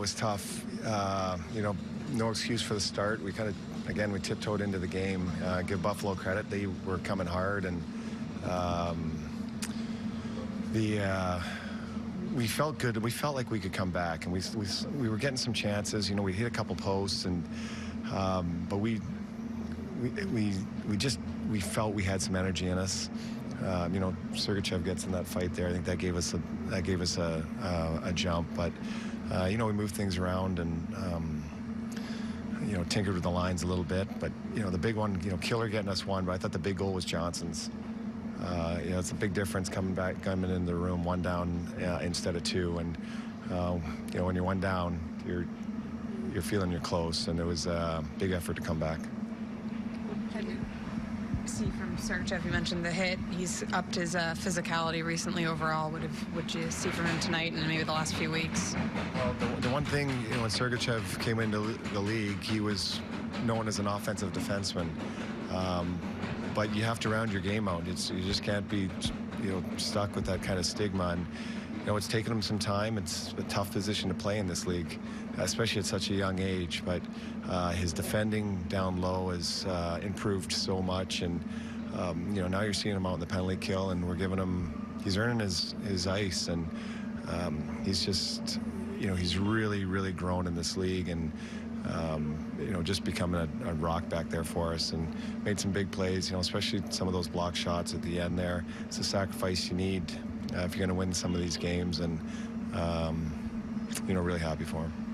was tough. Uh, you know, no excuse for the start. We kind of, again, we tiptoed into the game. Uh, give Buffalo credit; they were coming hard, and um, the uh, we felt good. We felt like we could come back, and we we, we were getting some chances. You know, we hit a couple posts, and um, but we we we we just we felt we had some energy in us. Um, you know, Sergachev gets in that fight there. I think that gave us a that gave us a a, a jump, but uh, you know we moved things around and. Um, you know, tinkered with the lines a little bit, but you know, the big one, you know, Killer getting us one. But I thought the big goal was Johnson's. Uh, you know, it's a big difference coming back, coming in the room one down uh, instead of two, and uh, you know, when you're one down, you're you're feeling you're close, and it was a big effort to come back see from Sergachev, you mentioned the hit. He's upped his uh, physicality recently overall. What you see from him tonight and maybe the last few weeks? Well, the, the one thing, you know, when Sergachev came into the league, he was known as an offensive defenseman. Um, but you have to round your game out. It's, you just can't be, you know, stuck with that kind of stigma. And, you know, it's taken him some time. It's a tough position to play in this league, especially at such a young age. But uh, his defending down low has uh, improved so much, and um, you know now you're seeing him out in the penalty kill, and we're giving him. He's earning his his ice, and um, he's just, you know, he's really really grown in this league, and. Um, you know, just becoming a, a, rock back there for us and made some big plays, you know, especially some of those block shots at the end there. It's a sacrifice you need uh, if you're going to win some of these games, and um, you know, really happy for him.